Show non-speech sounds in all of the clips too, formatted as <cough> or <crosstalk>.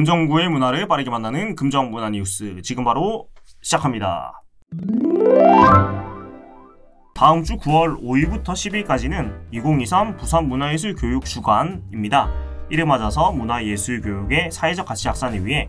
금정구의 문화를 빠르게 만나는 금정문화 뉴스 지금 바로 시작합니다. 다음 주 9월 5일부터 10일까지는 2023 부산 문화예술 교육 주간입니다. 이를 맞아서 문화예술 교육의 사회적 가치 확산을 위해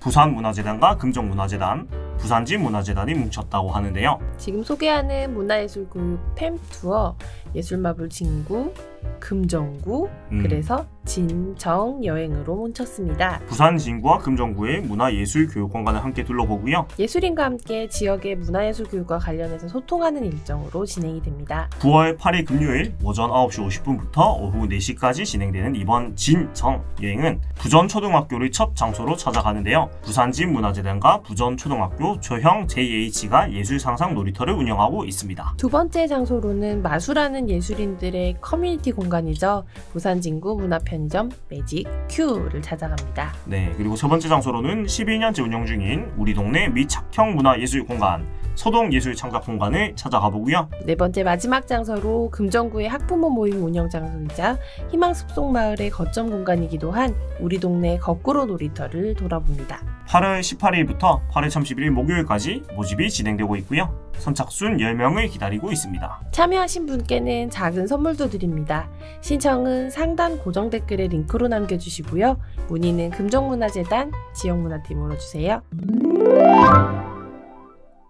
부산문화재단과 금정문화재단, 부산진 문화재단이 뭉쳤다고 하는데요. 지금 소개하는 문화예술 교육 팸 투어 예술마블 진구, 금정구, 음. 그래서 진정 여행으로 뭉쳤습니다. 부산 진구와 금정구의 문화예술교육관관을 함께 둘러보고요. 예술인과 함께 지역의 문화예술 교육과 관련해서 소통하는 일정으로 진행이 됩니다. 9월 8일 금요일 오전 9시 50분부터 오후 4시까지 진행되는 이번 진정 여행은 부전초등학교를 첫 장소로 찾아가는데요. 부산진 문화재단과 부전초등학교 조형 JH가 예술상상 놀이터를 운영하고 있습니다. 두 번째 장소로는 마술하는 예술인들의 커뮤니티 공간이죠. 부산 진구 문화편의점 매직 큐를 찾아갑니다. 네, 그리고 세 번째 장소로는 12년째 운영 중인 우리 동네 밀착형 문화예술 공간 서동예술창작공간을 찾아가 보고요. 네 번째 마지막 장소로 금정구의 학부모 모임 운영 장소이자 희망숲속마을의 거점 공간이기도 한 우리 동네 거꾸로 놀이터를 돌아봅니다. 8월 18일부터 8월 31일 목요일까지 모집이 진행되고 있고요. 선착순 10명을 기다리고 있습니다. 참여하신 분께는 작은 선물도 드립니다. 신청은 상단 고정 댓글에 링크로 남겨주시고요. 문의는 금정문화재단 지역문화팀으로 주세요.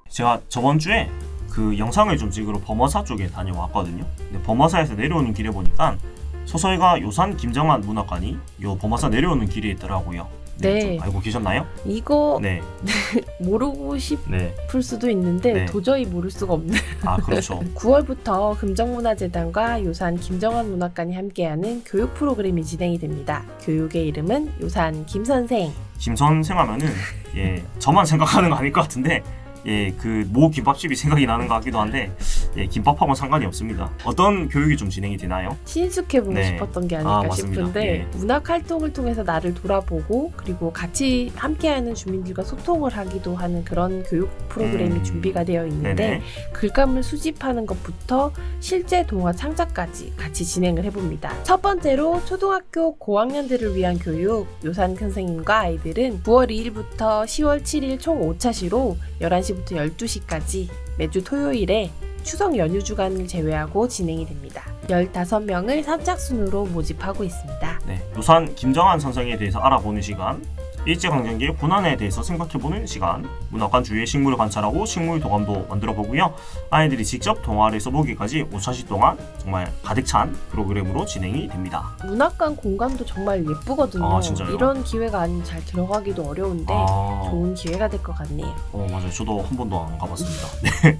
제가 저번 주에 그 영상을 좀 찍으러 범어사 쪽에 다녀왔거든요. 근데 범어사에서 내려오는 길에 보니까 소설가 요산 김정한 문학관이 요 범어사 내려오는 길에 있더라고요. 네. 좀 알고 계셨나요? 이거 네, <laughs> 모르고 싶을 네. 수도 있는데 네. 도저히 모를 수가 없는 아 그렇죠. <laughs> 9월부터 금정문화재단과 요산 김정환 문학관이 함께하는 교육 프로그램이 진행이 됩니다. 교육의 이름은 요산 김 선생. 김 선생 하면은 예 저만 생각하는 거 아닐 것 같은데 예 그 모 김밥집이 생각이 나는 것 같기도 한데 예 김밥하고는 상관이 없습니다. 어떤 교육이 좀 진행이 되나요? 친숙해보고 네. 싶었던 게 아닐까 아. 싶은데 예. 문학 활동을 통해서 나를 돌아보고 그리고 같이 함께하는 주민들과 소통을 하기도 하는 그런 교육 프로그램이 음. 준비가 되어 있는데 네네. 글감을 수집하는 것부터 실제 동화 창작까지 같이 진행을 해봅니다. 첫 번째로 초등학교 고학년들을 위한 교육 요산 선생님과 아이들은 9월 2일부터 10월 7일 총 5차 시로 11시부터 12시까지 매주 토요일에 추석 연휴 주간을 제외하고 진행이 됩니다. 15명을 선착순으로 모집하고 있습니다. 네, 요산 김정한 선생에 대해서 알아보는 시간, 일제강점기의 고난에 대해서 생각해보는 시간, 문학관 주위의 식물을 관찰하고 식물 도감도 만들어 보고요. 아이들이 직접 동화를 써보기까지 5차시 동안 정말 가득 찬 프로그램으로 진행이 됩니다. 문학관 공간도 정말 예쁘거든요. 아? 이런 기회가 아니면 잘 들어가기도 어려운데 아, 좋은 기회가 될 것 같네요. 어, 맞아요. 저도 한 번도 안 가봤습니다. <laughs> 네.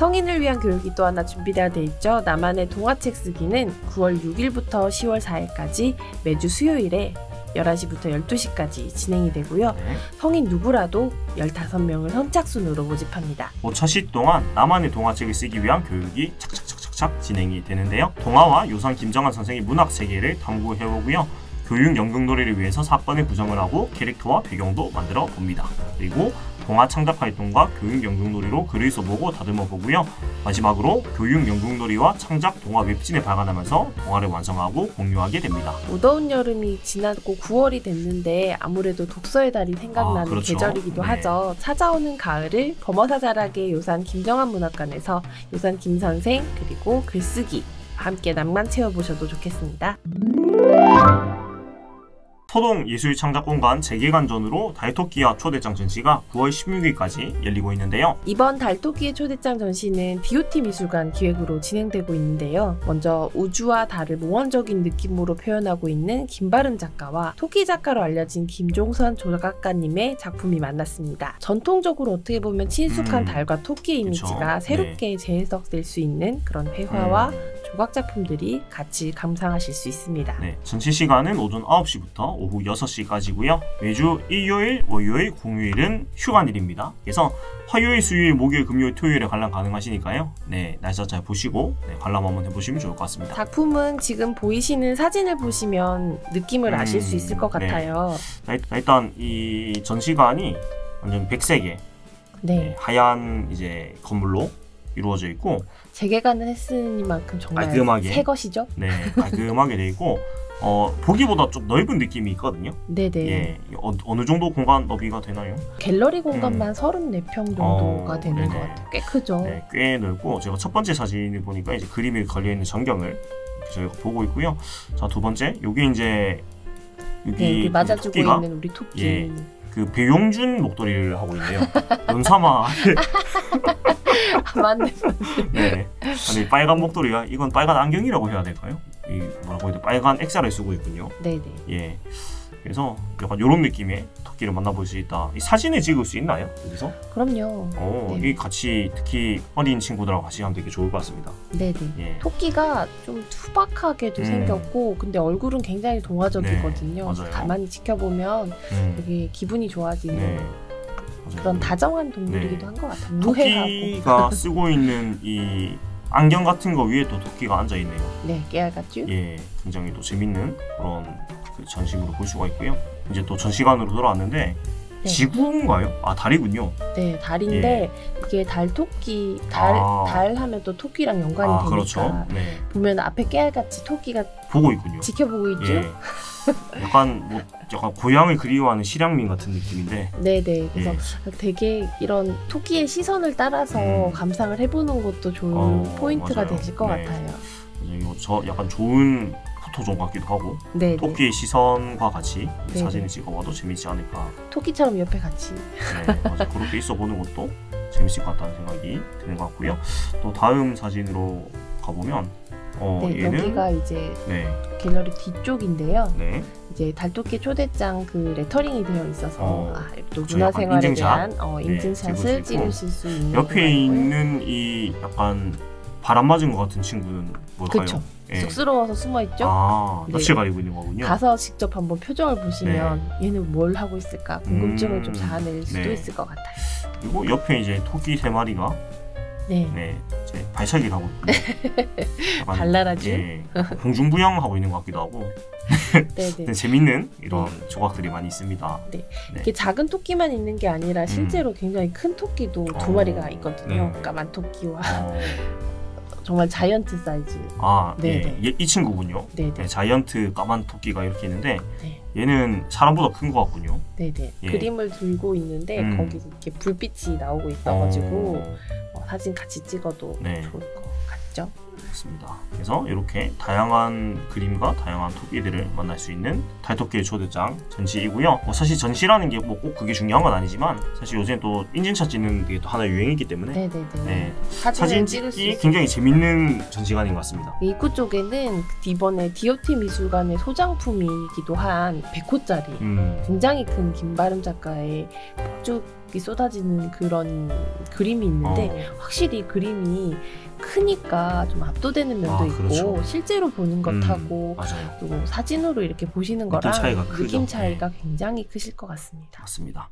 성인을 위한 교육이 또 하나 준비되어 돼 있죠. 나만의 동화책 쓰기는 9월 6일부터 10월 4일까지 매주 수요일에 11시부터 12시까지 진행이 되고요. 네. 성인 누구라도 15명을 선착순으로 모집합니다. 5차시 동안 나만의 동화책을 쓰기 위한 교육이 착착착착착 진행이 되는데요. 동화와 요산 김정한 선생의 문학 세계를 탐구해오고요. 교육 연극 놀이를 위해서 사건을 구성을 하고 캐릭터와 배경도 만들어 봅니다. 그리고 동화 창작 활동과 교육 연극놀이로 글을 써보고 다듬어 보고요. 마지막으로 교육 연극놀이와 창작 동화 웹진을 발간하면서 동화를 완성하고 공유하게 됩니다. 무더운 여름이 지나고 9월이 됐는데 아무래도 독서의 달이 생각나는 아, 그렇죠. 계절이기도 네. 하죠. 찾아오는 가을을 범어사 자락의 요산 김정한 문학관에서 요산 김 선생 그리고 글쓰기 함께 낭만 채워보셔도 좋겠습니다. 소동 예술 창작공간 재개관전으로 달토끼와 초대장 전시가 9월 16일까지 열리고 있는데요. 이번 달토끼의 초대장 전시는 DOT 미술관 기획으로 진행되고 있는데요. 먼저 우주와 달을 몽환적인 느낌으로 표현하고 있는 김바름 작가와 토끼 작가로 알려진 김종선 조각가님의 작품이 만났습니다. 전통적으로 어떻게 보면 친숙한 음, 달과 토끼 이미지가. 새롭게 재해석될 수 있는 그런 회화와 음, 조각 작품들이 같이 감상하실 수 있습니다. 네, 전시 시간은 오전 9시부터 오후 6시까지고요. 매주 일요일, 월요일, 공휴일은 휴관일입니다. 그래서 화요일, 수요일, 목요일, 금요일, 토요일에 관람 가능하시니까요. 네, 날짜 잘 보시고 네, 관람 한번 해보시면 좋을 것 같습니다. 작품은 지금 보이시는 사진을 보시면 느낌을 아실 수 음, 있을 것 네. 같아요. 일- 일단 이 전시관이 완전 백색의 네. 네, 하얀 이제 건물로 이루어져 있고 재개관을 했으니만큼 정말 깔끔하게. 새 것이죠. 네 깔끔하게 돼 있고 어, 보기보다 좀 넓은 느낌이 있거든요. 네네. 예, 어, 어느 정도 공간 너비가 되나요? 갤러리 공간만 34평 정도가 어, 되는 네네. 것 같아요. 꽤 크죠. 네, 꽤 넓고 제가 첫 번째 사진을 보니까 이제 그림이 걸려 있는 전경을 저희가 보고 있고요. 자 두 번째 여기 이제 여기 네, 여기 맞아주고 토끼가 있는 우리 토끼. 예. 그 배용준 목도리를 하고 있네요. 연사마 <laughs> 아, 맞네. 네. 아니 빨간 목도리가 이건 빨간 안경이라고 해야 될까요? 이 뭐라고 해야 돼? 빨간 액자를 쓰고 있군요. 네네. 예. 그래서 약간 이런 느낌의 토끼를 만나볼 수 있다. 이 사진을 찍을 수 있나요? 여기서? 그럼요. 어, 네. 이 같이 특히 어린 친구들하고 같이 하면 되게 좋을 것 같습니다. 네네. 예. 토끼가 좀 투박하게도 음. 생겼고, 근데 얼굴은 굉장히 동화적이거든요. 네, 맞아요. 가만히 지켜보면 음. 되게 기분이 좋아지는 네. 그런 다정한 동물이기도 네. 한것 같아요. 무해하고. 토끼가 쓰고 있는 이 안경 같은 거 위에 또 토끼가 앉아 있네요. 네, 깨알같죠? 예, 굉장히 또 재밌는 그런 그 전식으로 볼 수가 있고요. 이제 또 전시관으로 돌아왔는데 네. 지구인가요? 아 달이군요. 네, 달인데 이게 달토끼, 달, 예. 아. 달 하면 또 토끼랑 연관이 아 되니까. 그렇죠. 네, 보면 앞에 깨알같이 토끼가 보고 있군요. 지켜보고 있죠? 예, <laughs> 약간 뭐 약간 고향을 그리워하는 실향민 같은 느낌인데. 네네. 그래서 예. 되게 이런 토끼의 시선을 따라서 음. 감상을 해보는 것도 좋은 어, 포인트가 맞아요. 되실 것 네. 같아요. 이거 저 약간 좋은 포토존 같기도 하고 네네. 토끼의 시선과 같이 네네. 사진을 찍어봐도 재밌지 않을까. 토끼처럼 옆에 같이. 네, 맞아. 그렇게 있어 보는 것도 재밌을 것 같다는 생각이 드는 것 같고요. 또 다음 사진으로 가보면 어 네, 얘는 여기가 이제 네, 갤러리 뒤쪽인데요. 네, 이제 달토끼 초대장 그 레터링이 되어 있어서 어, 아, 또 문화생활에 인증샷? 대한 어, 네, 인증샷을 있고. 찍으실 수 있는 옆에. 있는 이 약간 바람 맞은 것 같은 친구는 뭘까요? 그쵸. 예. 쑥스러워서 숨어 있죠. 아, 네. 낯을 가리고 있는 거군요. 가서 직접 한번 표정을 보시면 얘는 뭘 하고 있을까 궁금증을 음, 좀 자아낼 수도 네. 있을 것 같아요. 그리고 옆에 이제 토끼 세 마리가 네, 네, 발차기를 <laughs> 하고 있군요. 약간, 발랄하죠? 예, 공중부양 하고 있는 것 같기도 하고 <laughs> 네, 네. 네, 재밌는 이런 조각들이 많이 있습니다. 네. 네. 이게 작은 토끼만 있는 게 아니라 실제로 굉장히 큰 토끼도 두 어, 마리가 있거든요. 네. 까만 토끼와 어, <laughs> 정말 자이언트 사이즈. 아, 네, 예, 네. 얘- 이 친구군요. 네네. 네, 자이언트 까만 토끼가 이렇게 있는데 네. 얘는 사람보다 큰 것 같군요. 네네. 예. 그림을 들고 있는데 음. 거기 이렇게 불빛이 나오고 있어가지고 어, 어, 사진 같이 찍어도 네. 좋을 것 같죠? 그렇습니다. 그래서 이렇게 다양한 그림과 다양한 토끼들을 만날 수 있는 달토끼의 초대장 전시이고요. 뭐 사실 전시라는 게 뭐 꼭 그게 중요한 건 아니지만 사실 요새 또 인증샷 찍는 게 또 하나 의 유행이기 때문에 네네네. 네, 사진을 사진 찍을 수 찍기. 굉장히 재밌는 전시관인 것 같습니다. 입구 쪽에는 이번에 DOT 미술관의 소장품이기도 한 100호짜리 음, 굉장히 큰 김바름 작가의 폭죽이 쏟아지는 그런 그림이 있는데 어, 확실히 그림이 크니까 좀 압도되는 면도 아, 있고 그렇죠. 실제로 보는 음, 것하고 맞아요. 또 사진으로 이렇게 보시는 느낌 거랑 차이가 크죠. 느낌 차이가 굉장히 크실 것 같습니다. 맞습니다.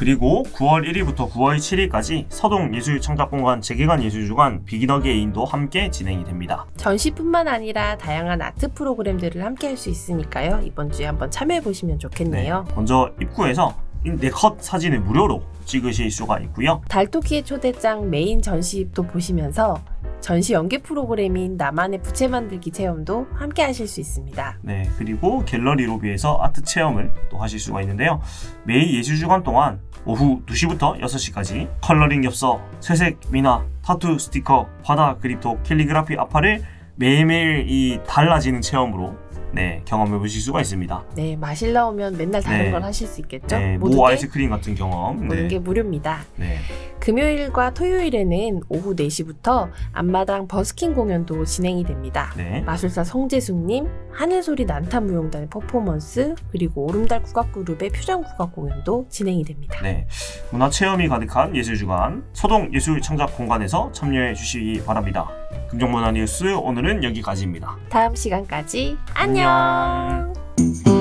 그리고 9월 1일부터 9월 7일까지 서동 예술창작공간 재개관 예술주간 비기너 게인도 함께 진행이 됩니다. 전시뿐만 아니라 다양한 아트 프로그램들을 함께 할 수 있으니까요. 이번 주에 한번 참여해 보시면 좋겠네요. 먼저 입구에서 네컷 사진을 무료로 찍으실 수가 있고요. 달토끼의 초대장 메인 전시도 보시면서 전시 연계 프로그램인 나만의 부채 만들기 체험도 함께 하실 수 있습니다. 네, 그리고 갤러리 로비에서 아트 체험을 또 하실 수가 있는데요. 매일 예술주간 동안 오후 2시부터 6시까지 컬러링 엽서, 채색 미나, 타투 스티커, 바다 그립톡, 캘리그라피 아파를 매일매일 이 달라지는 체험으로 네, 경험해 보실 수가 있습니다. 네, 마실 나오면 맨날 다른 네. 걸 하실 수 있겠죠? 네, 모든 모게 아이스크림 같은 경험. 모든 네. 게 무료입니다. 네. 금요일과 토요일에는 오후 4시부터 앞마당 버스킹 공연도 진행이 됩니다. 네. 마술사 송재숙님, 하늘소리 난타무용단의 퍼포먼스, 그리고 오름달 국악그룹의 표정 국악 공연도 진행이 됩니다. 네. 문화 체험이 가득한 예술주간 서동 예술 창작 공간에서 참여해 주시기 바랍니다. 긍정문화 뉴스 오늘은 여기까지입니다. 다음 시간까지 안녕. 안녕.